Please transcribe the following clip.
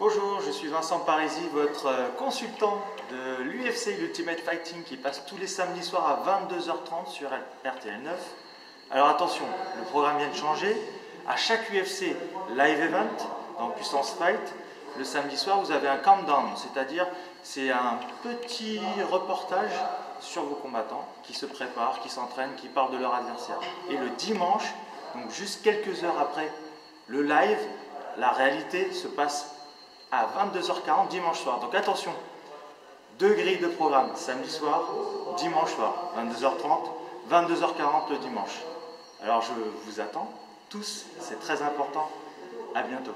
Bonjour, je suis Vincent Parisi, votre euh, consultant de l'UFC Ultimate Fighting qui passe tous les samedis soirs à 22h30 sur RTL 9. Alors attention, le programme vient de changer. À chaque UFC live event, dans Puissance Fight, le samedi soir, vous avez un countdown, c'est-à-dire c'est un petit reportage sur vos combattants qui se préparent, qui s'entraînent, qui parlent de leur adversaire. Et le dimanche, donc juste quelques heures après le live, la réalité se passe à 22h40 dimanche soir. Donc attention, deux grilles de programme, samedi soir, dimanche soir, 22h30, 22h40 le dimanche. Alors je vous attends tous, c'est très important. À bientôt.